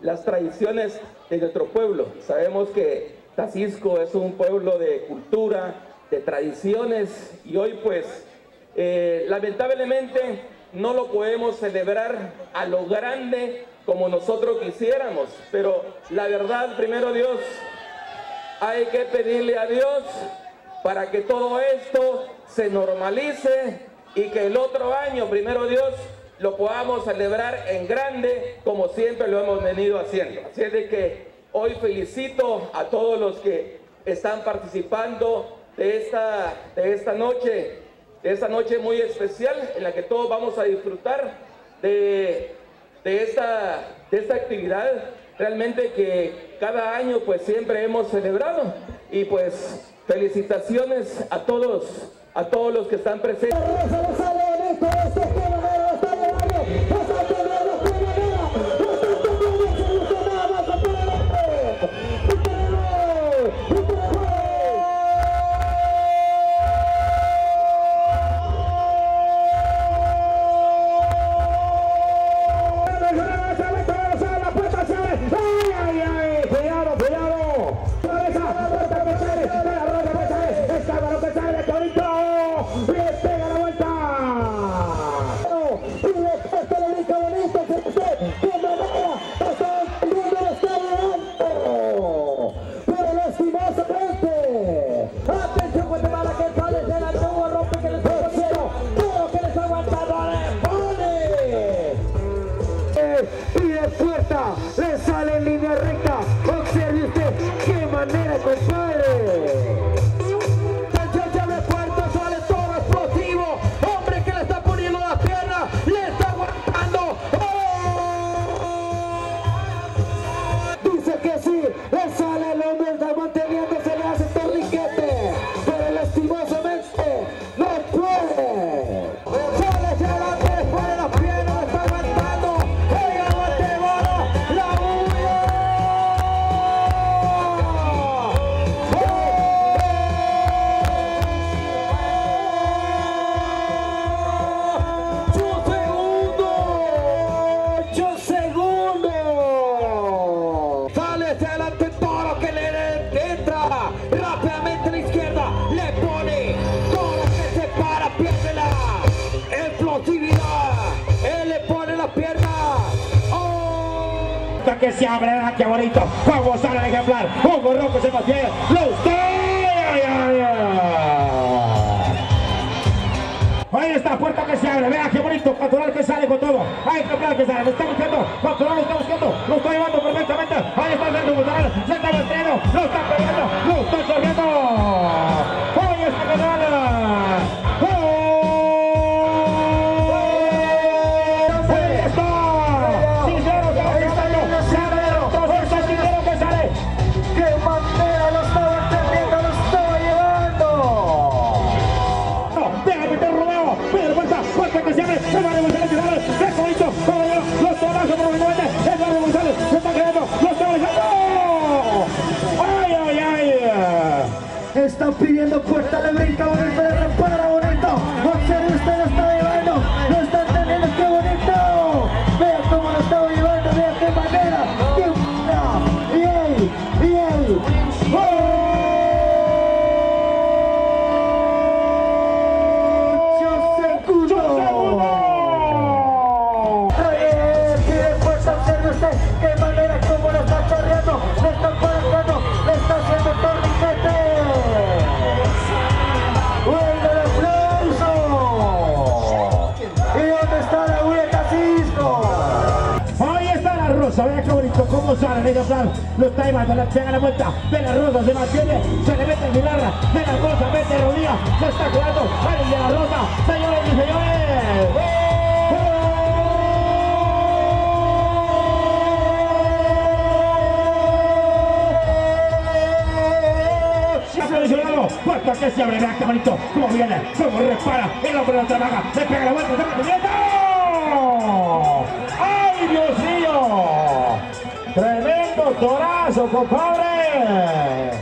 las tradiciones de nuestro pueblo. Sabemos que Tacisco es un pueblo de cultura, de tradiciones y hoy pues eh, lamentablemente no lo podemos celebrar a lo grande como nosotros quisiéramos, pero la verdad, primero Dios, hay que pedirle a Dios para que todo esto se normalice y que el otro año, primero Dios, lo podamos celebrar en grande como siempre lo hemos venido haciendo. Así es de que hoy felicito a todos los que están participando de esta, de esta noche, de esta noche muy especial en la que todos vamos a disfrutar de, de, esta, de esta actividad realmente que cada año pues siempre hemos celebrado y pues felicitaciones a todos, a todos los que están presentes. 40. Que se abre, qué bonito. Vamos a el ejemplar. Hugo Rojo se mantiene. ¡Los Ahí está, puerta que se abre, vea qué bonito, control que sale con todo. Ahí está, que sale, lo está buscando, control pidiendo puerta, le brinca un Mega Plan, lo está llevando, le pega la vuelta, de la rosa se mantiene, se le mete en guitarra, de la rosa, mete rodilla, se está quedando, ahí de la rosa, señores y señores. Acondicionado, puerta que se abre, vea bonito, cómo viene, cómo repara, el hombre lo trabaja, le pega la vuelta, se mete. ¡Ay, Dios mío! Tremendo torazo, compadre.